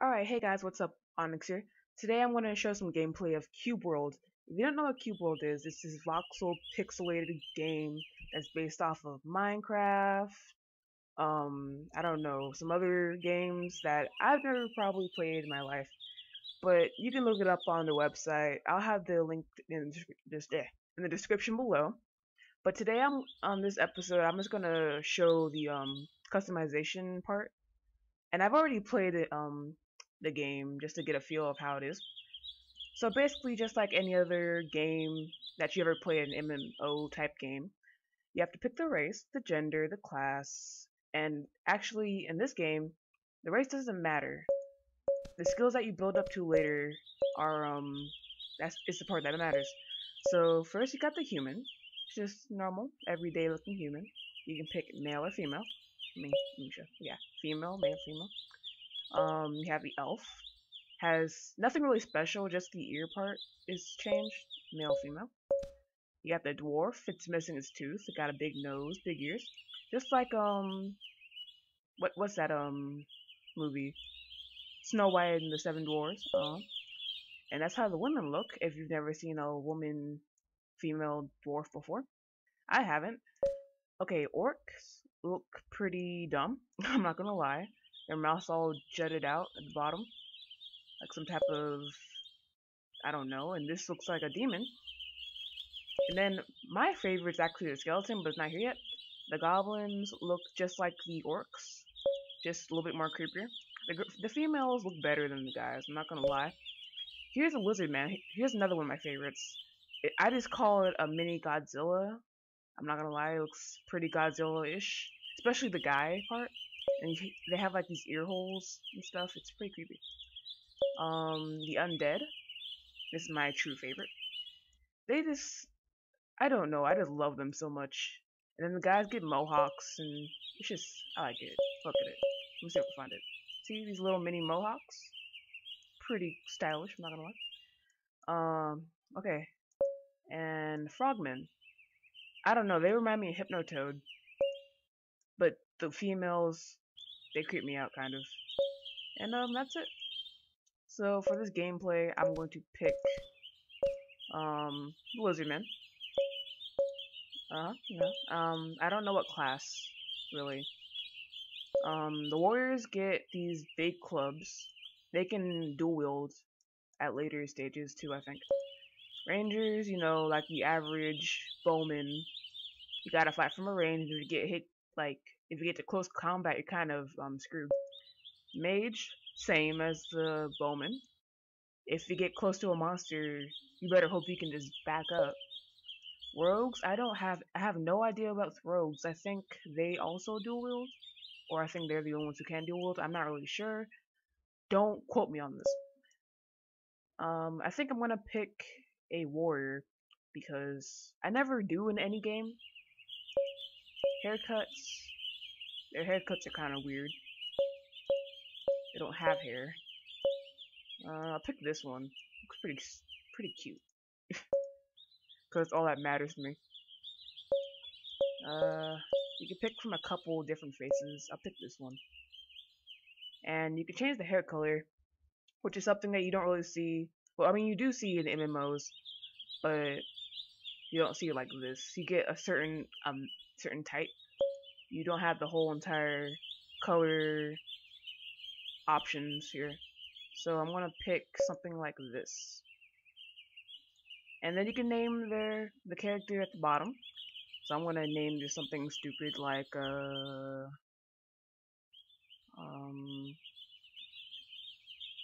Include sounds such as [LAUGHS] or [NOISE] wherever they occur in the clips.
Alright, hey guys, what's up? Onyx here. Today I'm going to show some gameplay of Cube World. If you don't know what Cube World is, it's this voxel pixelated game that's based off of Minecraft, um, I don't know, some other games that I've never probably played in my life. But you can look it up on the website. I'll have the link in there in the description below. But today I'm on this episode, I'm just gonna show the um customization part and I've already played it, um, the game just to get a feel of how it is. So basically, just like any other game that you ever play, an MMO type game, you have to pick the race, the gender, the class, and actually in this game, the race doesn't matter. The skills that you build up to later are um that's it's the part that matters. So first you got the human, just normal, everyday looking human. You can pick male or female. I mean, yeah, female, male, female. Um, you have the elf. Has nothing really special, just the ear part is changed, male, female. You got the dwarf, it's missing his tooth, it got a big nose, big ears. Just like, um, what, what's that, um, movie? Snow White and the Seven Dwarfs, uh, and that's how the women look, if you've never seen a woman, female dwarf before. I haven't. Okay, orcs look pretty dumb. [LAUGHS] I'm not gonna lie. Their mouths all jutted out at the bottom, like some type of I don't know. And this looks like a demon. And then my favorite is actually the skeleton, but it's not here yet. The goblins look just like the orcs, just a little bit more creepier. The, the females look better than the guys. I'm not gonna lie. Here's a lizard man. Here's another one of my favorites. It, I just call it a mini Godzilla I'm not gonna lie, it looks pretty Godzilla-ish, especially the guy part. And they have like these ear holes and stuff. It's pretty creepy. Um, the undead. This is my true favorite. They just, I don't know. I just love them so much. And then the guys get mohawks, and it's just, I like it. At it. Let me see if I can find it. See these little mini mohawks? Pretty stylish, I'm not gonna lie. Um, okay. And frogmen. I don't know. They remind me of Hypnotoad, but the females they creep me out kind of. And um, that's it. So for this gameplay, I'm going to pick um Lizardman. Uh, yeah. Um, I don't know what class really. Um, the warriors get these big clubs. They can dual wield at later stages too, I think. Rangers, you know, like the average bowman, you gotta fight from a range. You get hit, like, if you get to close combat, you're kind of um, screwed. Mage, same as the bowman. If you get close to a monster, you better hope you can just back up. Rogues, I don't have, I have no idea about rogues. I think they also dual wield, or I think they're the only ones who can dual wield. I'm not really sure. Don't quote me on this. Um, I think I'm gonna pick a warrior because I never do in any game. Haircuts, their haircuts are kind of weird. They don't have hair. Uh, I'll pick this one. Looks pretty, pretty cute. [LAUGHS] Because all that matters to me. Uh, you can pick from a couple different faces. I'll pick this one. And you can change the hair color, which is something that you don't really see well, I mean, you do see in MMOs, but you don't see it like this. You get a certain um certain type. You don't have the whole entire color options here. So I'm gonna pick something like this. And then you can name their the character at the bottom. So I'm gonna name just something stupid like uh um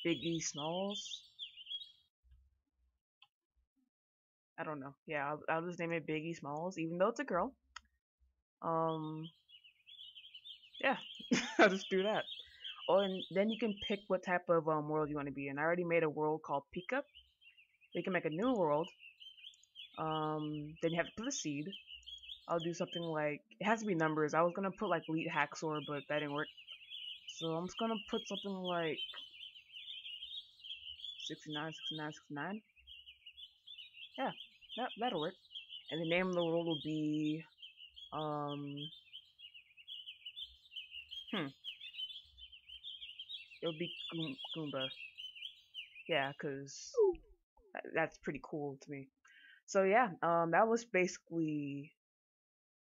Biggie Smalls. I don't know. Yeah, I'll, I'll just name it Biggie Smalls, even though it's a girl. Um, yeah, [LAUGHS] I'll just do that. Oh, and then you can pick what type of um, world you want to be in. I already made a world called Pika. You can make a new world. Um, then you have to put a seed. I'll do something like it has to be numbers. I was gonna put like Elite Haxor, but that didn't work. So I'm just gonna put something like 69, 69, 69 yeah, that, that'll work. And the name of the world will be, um, it would be Goom Goomba. Yeah, because that's pretty cool to me. So yeah, um, that was basically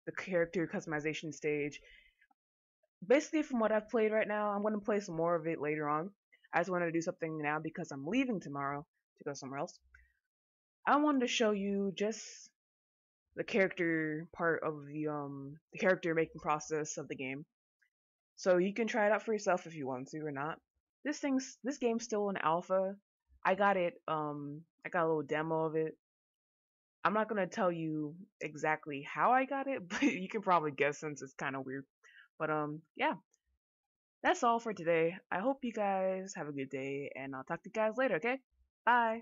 the character customization stage. Basically, from what I've played right now, I'm going to play some more of it later on. I just wanted to do something now because I'm leaving tomorrow to go somewhere else. I wanted to show you just the character part of the um the character making process of the game. So you can try it out for yourself if you want to or not. This thing's this game's still in alpha. I got it um I got a little demo of it. I'm not gonna tell you exactly how I got it, [LAUGHS] but you can probably guess since it's kind of weird. But um yeah. That's all for today. I hope you guys have a good day and I'll talk to you guys later, okay? Bye.